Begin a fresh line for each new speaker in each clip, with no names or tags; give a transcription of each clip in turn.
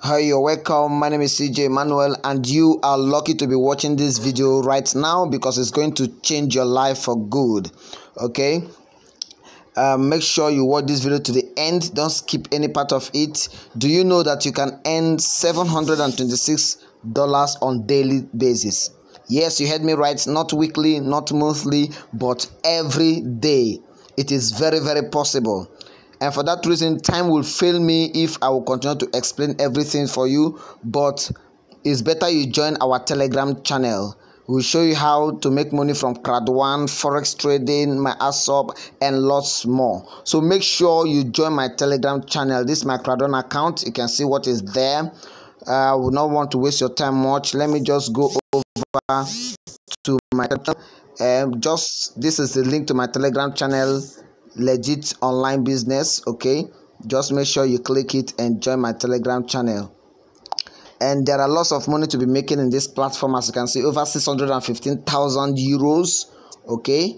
Hi, you're welcome. My name is CJ Emmanuel, and you are lucky to be watching this video right now because it's going to change your life for good. Okay, uh, make sure you watch this video to the end. Don't skip any part of it. Do you know that you can earn $726 on daily basis? Yes, you heard me right. Not weekly, not monthly, but every day. It is very, very possible and for that reason time will fail me if i will continue to explain everything for you. But it's better you join our telegram channel. We'll show you how to make money from crowd1 forex trading MyAddsUp and lots more. So make sure you join my telegram channel. This is my crowd1 account. You can see what is there. Uh, i would not want to waste your time much. Let me just go over to my um, just this is the link to my telegram channel legit online business okay? Just make sure you click it and join my telegram channel. And there are lots of money to be making in this platform as you can see over 615,000 euros okay?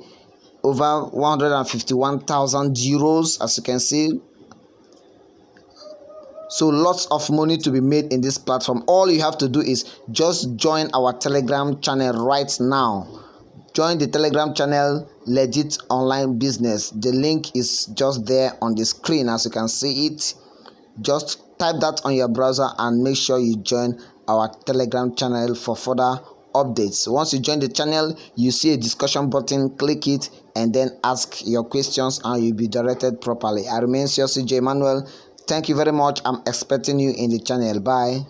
Over 151,000 euros as you can see. So lots of money to be made in this platform. All you have to do is just join our telegram channel right now join the telegram channel legit online business. The link is just there on the screen as you can see it. Just type that on your browser and make sure you join our telegram channel for further updates. Once you join the channel you see a discussion button click it and then ask your questions and you'll be directed properly. I remain cj emmanuel. Thank you very much. I'm expecting you in the channel. Bye